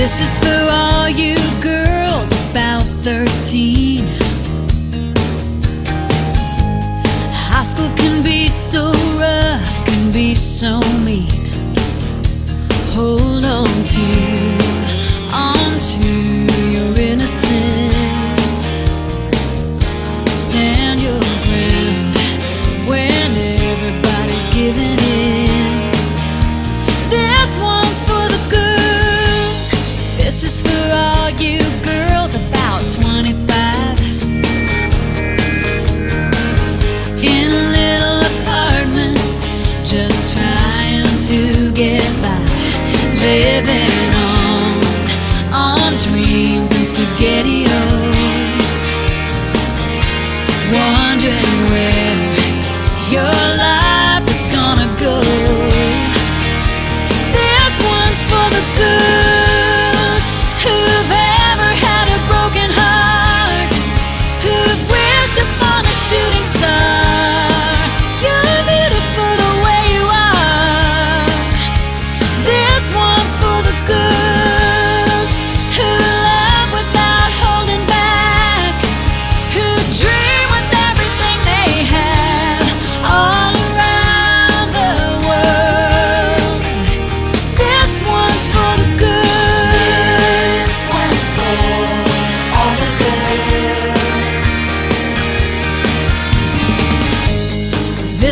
This is for all you girls about 13. High school can be so rough, can be so mean. Hold on to, on to your innocence. Stand your ground when everybody's giving in. Living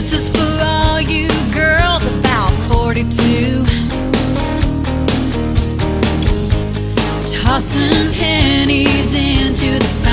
This is for all you girls about 42. Tossing pennies into the